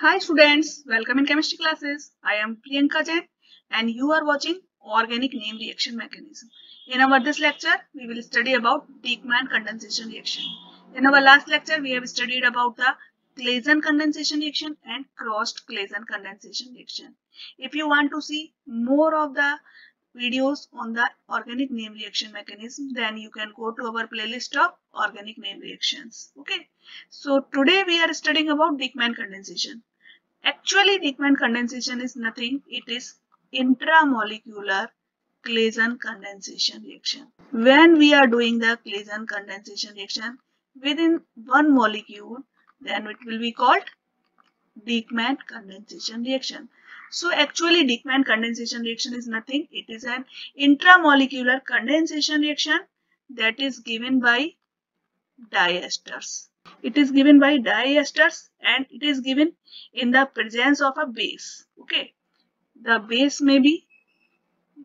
Hi students, welcome in chemistry classes. I am Priyanka Jain and you are watching organic name reaction mechanism. In our this lecture, we will study about Dieckmann condensation reaction. In our last lecture, we have studied about the Claisen condensation reaction and crossed Claisen condensation reaction. If you want to see more of the videos on the organic name reaction mechanism, then you can go to our playlist of organic name reactions. Okay. So today we are studying about Dieckmann condensation. Actually, Dieckmann condensation is nothing. It is intramolecular Claisen condensation reaction. When we are doing the Claisen condensation reaction within one molecule, then it will be called Dieckmann condensation reaction. So actually Dieckmann condensation reaction is nothing. It is an intramolecular condensation reaction that is given by diesters. It is given by diesters and it is given in the presence of a base. Okay. The base may be,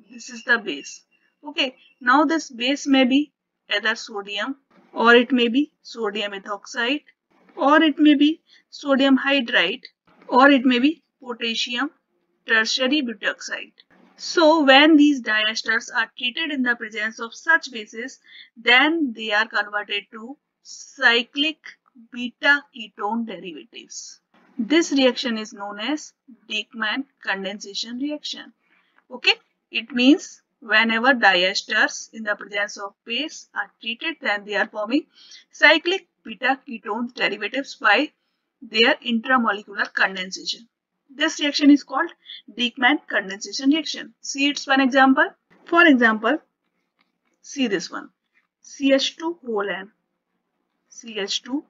this is the base. Okay. Now this base may be either sodium or it may be sodium ethoxide or it may be sodium hydride or it may be potassium tertiary butoxide. So when these diesters are treated in the presence of such bases, then they are converted to cyclic beta ketone derivatives. This reaction is known as Dieckmann condensation reaction. Okay, it means whenever diesters in the presence of base are treated, then they are forming cyclic beta ketone derivatives by their intramolecular condensation. This reaction is called Dieckmann condensation reaction. See its one example. For example, see this one. CH2 whole N. CH2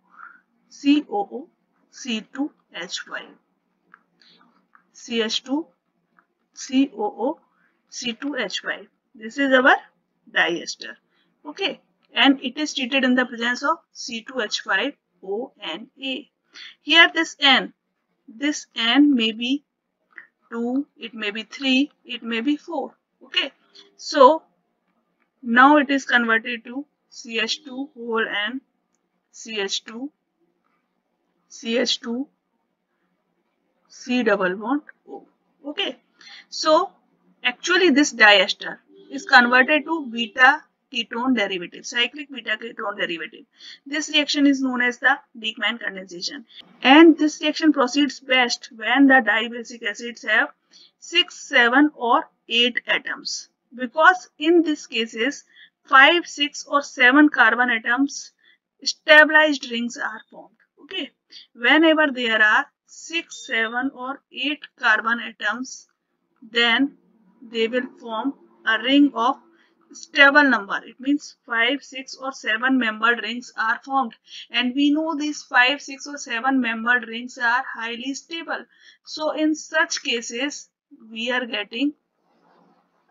COO C2H5. CH2 COO C2H5. This is our diester. Okay. And it is treated in the presence of C2H5ONA. Here this N this n may be 2 it may be 3 it may be 4 okay? So now it is converted to ch2 whole n ch2 ch2 c double bond o okay? So actually this diester is converted to beta ketone derivative, cyclic beta ketone derivative. This reaction is known as the Dieckmann condensation. And this reaction proceeds best when the dibasic acids have 6, 7 or 8 atoms. Because in these cases, 5, 6 or 7 carbon atoms stabilized rings are formed. Okay. Whenever there are 6, 7 or 8 carbon atoms, then they will form a ring of stable number. It means 5 6 or 7 membered rings are formed. And we know these 5 6 or 7 membered rings are highly stable. So in such cases we are getting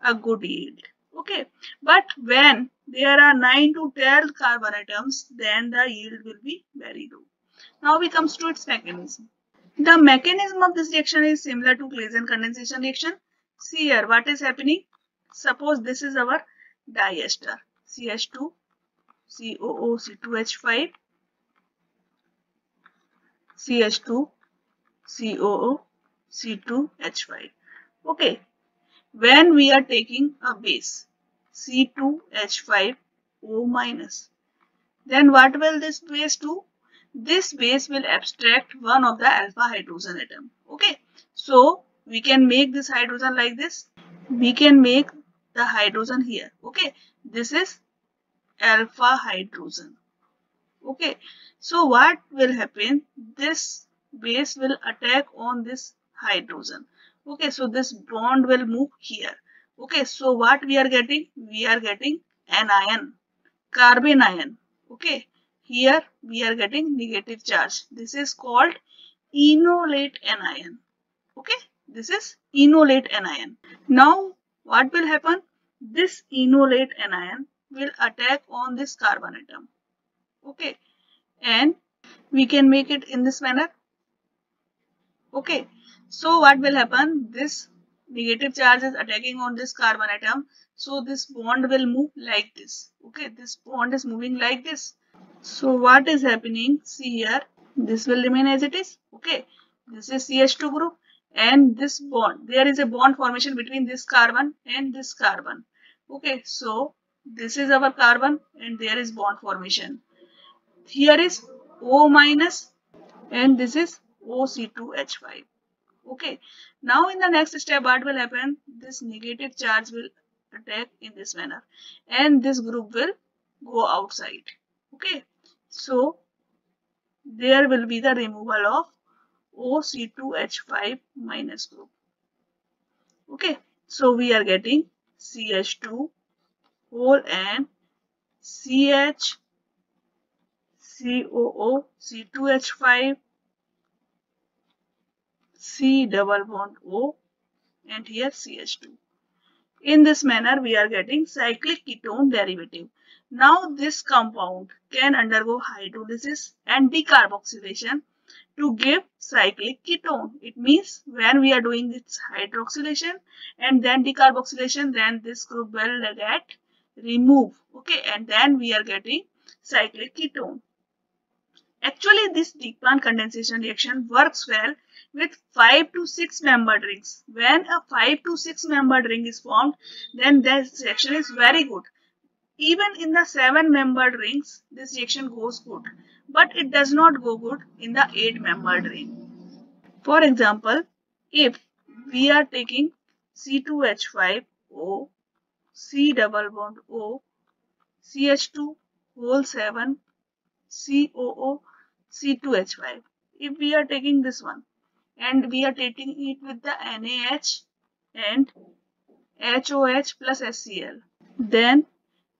a good yield. Okay. But when there are 9 to 12 carbon atoms then the yield will be very low. Now we comes to its mechanism. The mechanism of this reaction is similar to Claisen condensation reaction. See here what is happening? Suppose this is our diester. CH2 COO C2H5 CH2 COO C2H5 okay. When we are taking a base C2H5O minus. Then what will this base do? This base will abstract one of the alpha hydrogen atom. Okay. So we can make this hydrogen like this. We can make the hydrogen here. Okay this is alpha hydrogen. Okay so what will happen? This base will attack on this hydrogen. Okay so this bond will move here. Okay so what we are getting? We are getting an ion carbon ion. Okay here we are getting negative charge. This is called enolate anion. Okay this is enolate anion. Now what will happen? This enolate anion will attack on this carbon atom. Okay. And we can make it in this manner. Okay. So what will happen? This negative charge is attacking on this carbon atom. So this bond will move like this. Okay. This bond is moving like this. So what is happening? See here. This will remain as it is. Okay. this is CH2 group and this bond there is a bond formation between this carbon and this carbon. Okay so this is our carbon and there is bond formation. Here is O minus and this is OC2H5 okay now in the next step what will happen? This negative charge will attack in this manner and this group will go outside. Okay so there will be the removal of OC2H5 minus group. Okay, so we are getting CH2 whole and CH COO C2H5 C double bond O and here CH2. In this manner we are getting cyclic ketone derivative. Now this compound can undergo hydrolysis and decarboxylation to give cyclic ketone. It means when we are doing this hydroxylation and then decarboxylation, then this group will get removed. Okay, and then we are getting cyclic ketone. Actually, this Dieckmann condensation reaction works well with 5 to 6 membered rings. When a 5 to 6 membered ring is formed, then this reaction is very good. Even in the 7 membered rings, this reaction goes good but it does not go good in the 8 membered ring. For example, if we are taking C2H5O, C double bond O, CH2 whole 7, COO, C2H5. If we are taking this one and we are taking it with the NaH and HOH plus HCl, then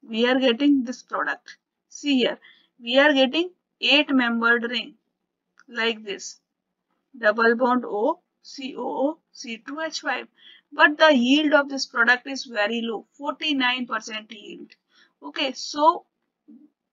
we are getting this product. See here, we are getting 8 membered ring. Like this. Double bond O COO C2H5 but the yield of this product is very low. 49% yield. Okay so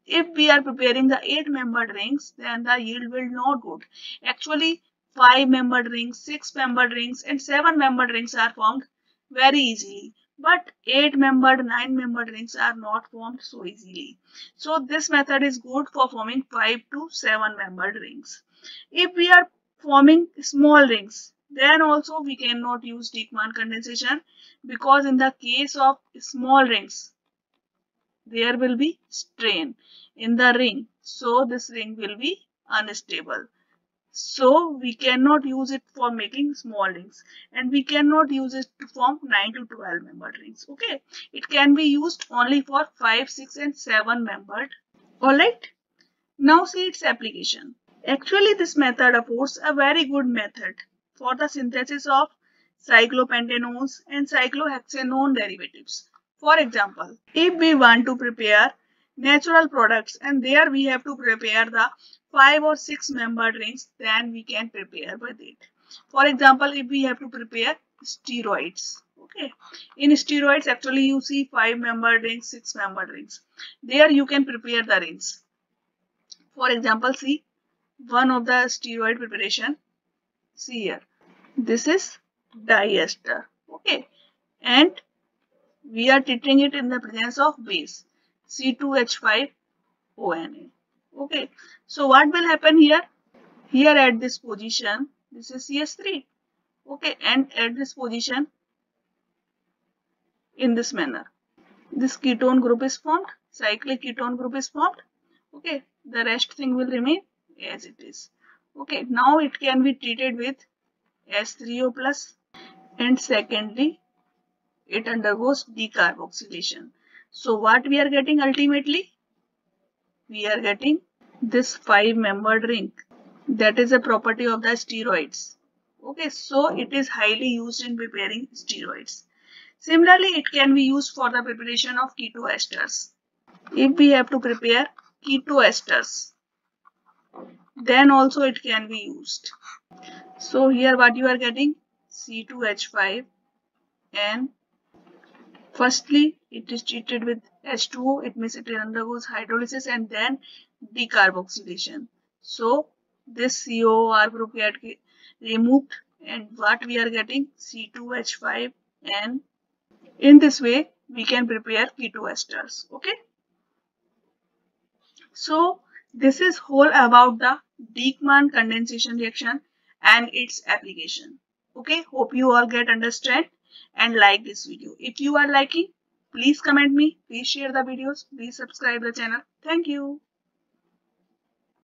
if we are preparing the 8 membered rings then the yield will not good. Actually 5 membered rings 6 membered rings and 7 membered rings are formed very easily but 8 membered 9 membered rings are not formed so easily. So this method is good for forming 5 to 7 membered rings. If we are forming small rings then also we cannot use Dieckmann condensation because in the case of small rings there will be strain in the ring. So this ring will be unstable so we cannot use it for making small rings and we cannot use it to form 9 to 12 membered rings. Okay. It can be used only for 5, 6 and 7 membered. Alright. Now see its application. Actually this method affords a very good method for the synthesis of cyclopentanones and cyclohexanone derivatives. For example, if we want to prepare natural products and there we have to prepare the 5 or 6 membered rings then we can prepare with it. For example, if we have to prepare steroids okay? In steroids actually you see 5 membered rings 6 membered rings there you can prepare the rings for example see one of the steroid preparation. See here. This is diester okay? And we are treating it in the presence of base C2H5ONA. Okay, so what will happen here? Here at this position, this is CH3. Okay, and at this position, in this manner, this ketone group is formed, cyclic ketone group is formed. Okay, the rest thing will remain as it is. Okay, now it can be treated with H3O plus and secondly, it undergoes decarboxylation. So what we are getting ultimately? We are getting this 5 membered ring. That is a property of the steroids. Okay, so it is highly used in preparing steroids. Similarly, it can be used for the preparation of ketoesters. If we have to prepare ketoesters, then also it can be used. So here what you are getting? C2H5 and Firstly, it is treated with H2O, it means it undergoes hydrolysis and then decarboxylation. So, this COR group get removed and what we are getting C2H5 and in this way we can prepare keto esters. Okay. So, this is whole about the Dieckmann condensation reaction and its application. Okay, hope you all get understand and like this video. If you are liking, please comment me, please share the videos, please subscribe the channel. Thank you.